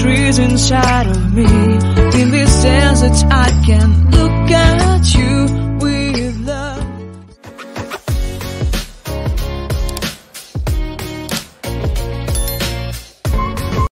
trees inside of me. In this desert I can look at